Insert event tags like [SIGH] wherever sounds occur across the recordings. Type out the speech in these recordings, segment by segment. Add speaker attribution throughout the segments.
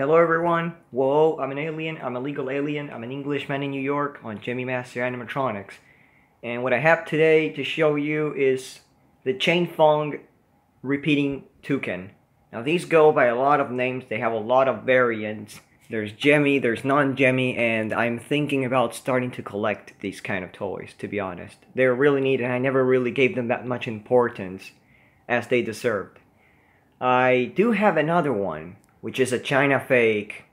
Speaker 1: Hello everyone. Whoa, I'm an alien. I'm a legal alien. I'm an Englishman in New York on Gemmy Master Animatronics. And what I have today to show you is the Chain Fong repeating toucan. Now these go by a lot of names. They have a lot of variants. There's Gemmy, there's non-Gemmy, and I'm thinking about starting to collect these kind of toys, to be honest. They're really neat and I never really gave them that much importance as they deserved. I do have another one, which is a China fake,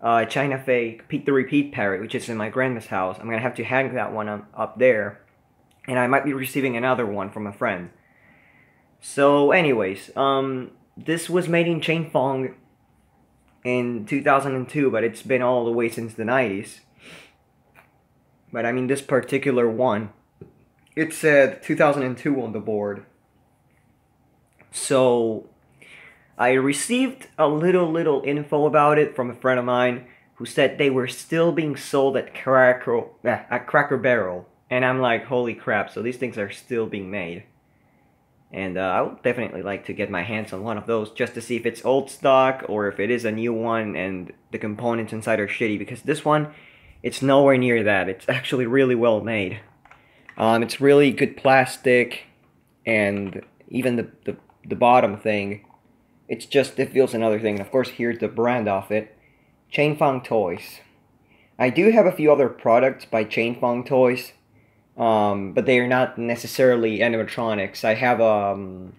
Speaker 1: uh, China fake Pete the Repeat parrot, which is in my grandma's house. I'm gonna have to hang that one up, there, and I might be receiving another one from a friend. So, anyways, um, this was made in Chain Fong in 2002, but it's been all the way since the 90s. But I mean, this particular one, it said 2002 on the board. So, I received a little, little info about it from a friend of mine who said they were still being sold at Cracker, at Cracker Barrel. And I'm like, holy crap, so these things are still being made. And uh, I would definitely like to get my hands on one of those just to see if it's old stock or if it is a new one and the components inside are shitty. Because this one, it's nowhere near that. It's actually really well made. Um, it's really good plastic and even the, the, the bottom thing it's just, it feels another thing. And of course, here's the brand of it. Chain Fong Toys. I do have a few other products by Chain Fong Toys. Um, but they are not necessarily animatronics. I have um,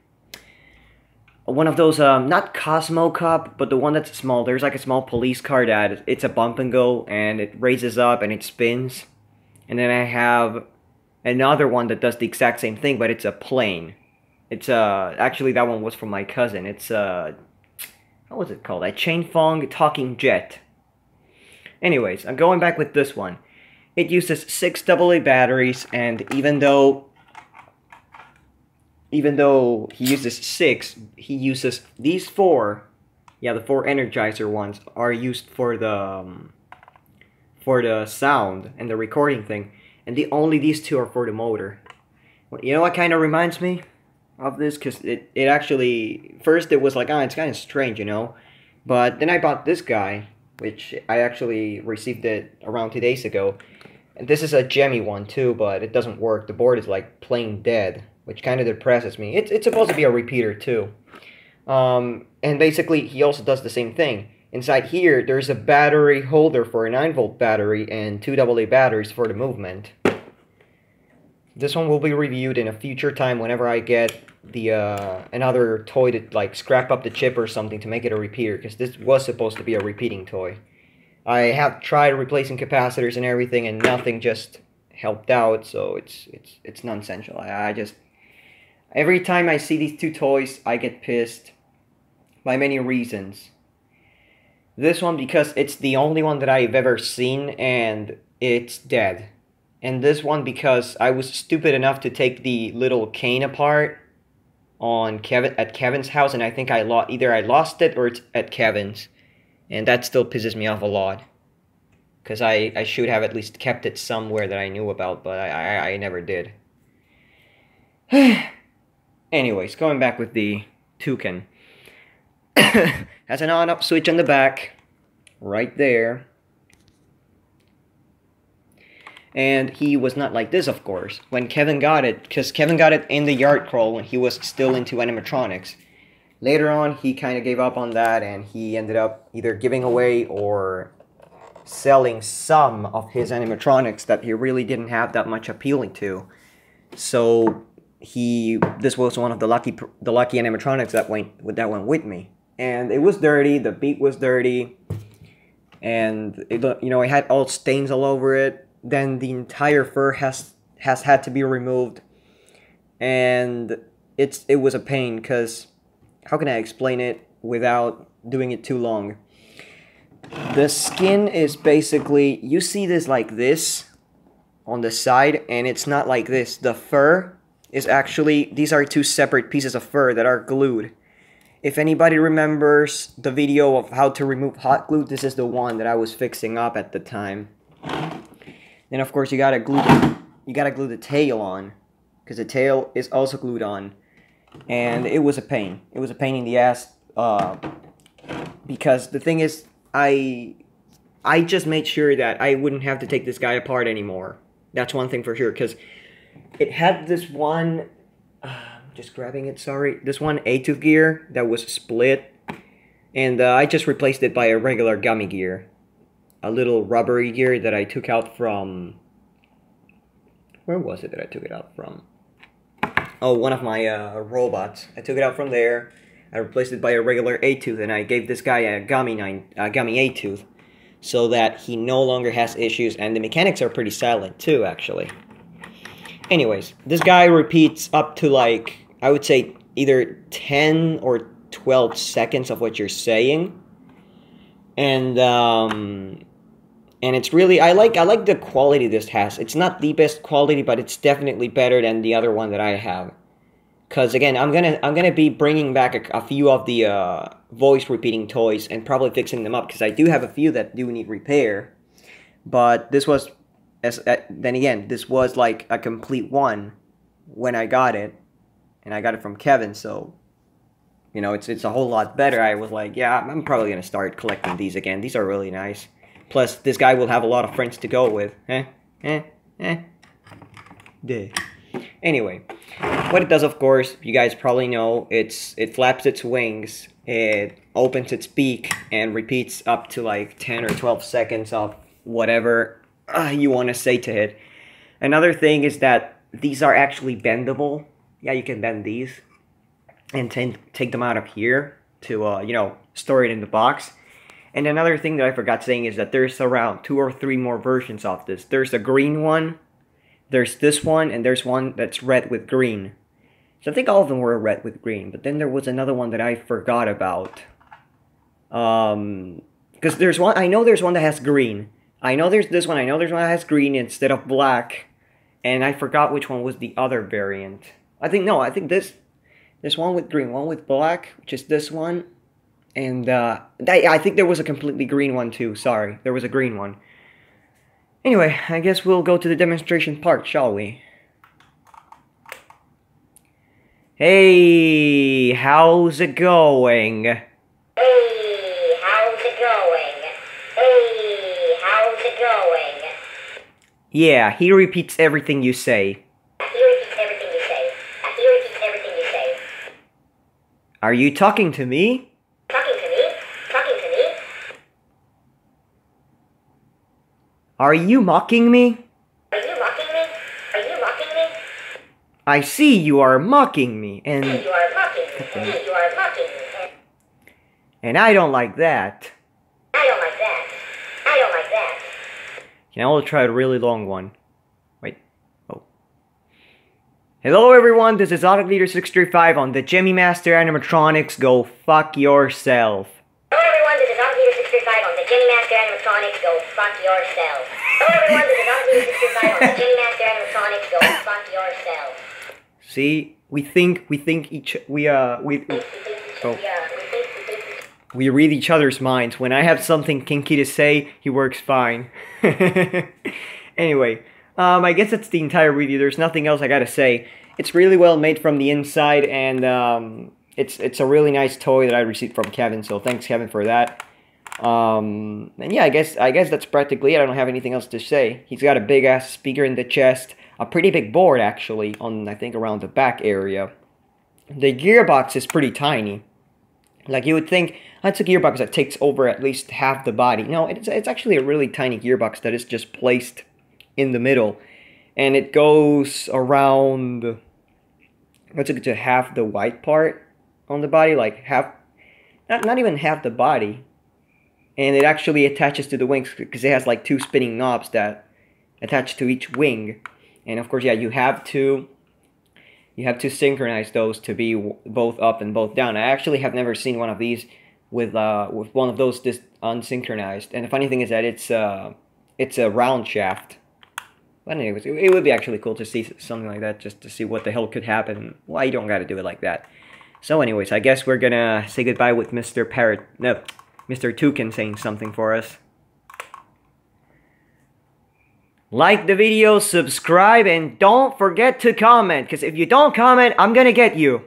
Speaker 1: one of those, um, not Cosmo Cup, but the one that's small. There's like a small police car that it's a bump and go, and it raises up and it spins. And then I have another one that does the exact same thing, but it's a plane. It's uh actually that one was from my cousin. It's uh what was it called? A Chain Fong Talking Jet. Anyways, I'm going back with this one. It uses six AA batteries, and even though even though he uses six, he uses these four. Yeah, the four Energizer ones are used for the um, for the sound and the recording thing, and the only these two are for the motor. You know what kind of reminds me? Of this because it, it actually first it was like ah it's kind of strange you know? But then i bought this guy which i actually received it around two days ago. And this is a gemmy one too but it doesn't work. The board is like plain dead which kind of depresses me. It's, it's supposed to be a repeater too. Um, and basically he also does the same thing. Inside here there's a battery holder for a 9 volt battery and two aa batteries for the movement this one will be reviewed in a future time whenever I get the uh, another toy to like scrap up the chip or something to make it a repeater because this was supposed to be a repeating toy. I have tried replacing capacitors and everything and nothing just helped out so it's it's it's nonsensical. I, I just every time I see these two toys I get pissed by many reasons. This one because it's the only one that I've ever seen and it's dead. And this one because I was stupid enough to take the little cane apart on Kevin at Kevin's house, and I think I lost either I lost it or it's at Kevin's, and that still pisses me off a lot. Cause I I should have at least kept it somewhere that I knew about, but I I, I never did. [SIGHS] Anyways, going back with the toucan. [COUGHS] Has an on-up switch on the back, right there. And he was not like this, of course. When Kevin got it, because Kevin got it in the yard crawl when he was still into animatronics. Later on, he kind of gave up on that and he ended up either giving away or selling some of his animatronics that he really didn't have that much appealing to. So he this was one of the lucky the lucky animatronics that went with that went with me. And it was dirty, the beat was dirty, and it, you know it had all stains all over it then the entire fur has has had to be removed and it's it was a pain because how can I explain it without doing it too long? The skin is basically you see this like this on the side and it's not like this. The fur is actually these are two separate pieces of fur that are glued. If anybody remembers the video of how to remove hot glue, this is the one that I was fixing up at the time. Then of course you gotta glue the, you gotta glue the tail on because the tail is also glued on and it was a pain. It was a pain in the ass uh, because the thing is, I I just made sure that I wouldn't have to take this guy apart anymore. That's one thing for sure, because it had this one. Uh, just grabbing it. Sorry, this one A-tooth gear that was split, and uh, I just replaced it by a regular gummy gear, a little rubbery gear that I took out from. Where was it that I took it out from? Oh, one of my uh, robots. I took it out from there. I replaced it by a regular A-tooth, and I gave this guy a gummy nine, a gummy A-tooth, so that he no longer has issues. And the mechanics are pretty silent too, actually. Anyways, this guy repeats up to like I would say either ten or twelve seconds of what you're saying, and um, and it's really I like I like the quality this has. It's not the best quality, but it's definitely better than the other one that I have. Cause again, I'm gonna I'm gonna be bringing back a, a few of the uh, voice repeating toys and probably fixing them up because I do have a few that do need repair. But this was, as uh, then again, this was like a complete one when I got it, and I got it from Kevin. So, you know, it's it's a whole lot better. I was like, yeah, I'm probably gonna start collecting these again. These are really nice. Plus, this guy will have a lot of friends to go with. Eh, eh, eh. Duh. Anyway, what it does, of course, you guys probably know, it's it flaps its wings, it opens its beak, and repeats up to like 10 or 12 seconds of whatever uh, you want to say to it. Another thing is that these are actually bendable. Yeah, you can bend these and take them out of here to, uh, you know, store it in the box. And another thing that I forgot saying is that there's around two or three more versions of this. There's a green one, there's this one, and there's one that's red with green. So I think all of them were red with green, but then there was another one that I forgot about. Um, because there's one, I know there's one that has green. I know there's this one, I know there's one that has green instead of black. And I forgot which one was the other variant. I think, no, I think this, there's one with green, one with black, which is this one. And, uh, I, I think there was a completely green one too, sorry. There was a green one. Anyway, I guess we'll go to the demonstration part, shall we? Hey, how's it going?
Speaker 2: Hey, how's it going? Hey, how's it going?
Speaker 1: Yeah, he repeats everything you say.
Speaker 2: He repeats everything you say. He repeats everything you say.
Speaker 1: Are you talking to me?
Speaker 2: Talking to me? Talking to me?
Speaker 1: Are you mocking me?
Speaker 2: Are you mocking me? Are you mocking me?
Speaker 1: I see you are mocking me, and
Speaker 2: You are mocking me.
Speaker 1: Okay.
Speaker 2: You are mocking me.
Speaker 1: and I don't like that.
Speaker 2: I don't like that. I don't like that.
Speaker 1: Can I will try a really long one. Wait. Oh. Hello everyone, this is Autoc Leader 635 on the Gemmy Master Animatronics Go Fuck Yourself.
Speaker 2: Hello everyone, this is Autoleader 635 on the Gemmy Master Animatronics. Go fuck yourself. Hello everyone, this is Autoleader 635 on the Gemmy Master Animatronics. Go fuck yourself.
Speaker 1: See, we think we think each we uh we Oh.
Speaker 2: We
Speaker 1: read each other's minds. When I have something kinky to say, he works fine. [LAUGHS] anyway, um, I guess that's the entire review. There's nothing else I gotta say. It's really well made from the inside, and um, it's it's a really nice toy that I received from Kevin. So thanks, Kevin, for that. Um, and yeah, I guess I guess that's practically it. I don't have anything else to say. He's got a big ass speaker in the chest, a pretty big board actually on I think around the back area. The gearbox is pretty tiny. Like you would think, that's a gearbox that takes over at least half the body. No, it's it's actually a really tiny gearbox that is just placed in the middle, and it goes around. What's it to half the white part on the body, like half, not not even half the body, and it actually attaches to the wings because it has like two spinning knobs that attach to each wing, and of course, yeah, you have to you have to synchronize those to be both up and both down. I actually have never seen one of these with uh with one of those just unsynchronized. And the funny thing is that it's uh it's a round shaft. But anyways, it, it would be actually cool to see something like that just to see what the hell could happen. Why you don't got to do it like that. So anyways, I guess we're gonna say goodbye with Mr. Parrot. No, Mr. Toucan saying something for us. Like the video, subscribe, and don't forget to comment, because if you don't comment, I'm gonna get you.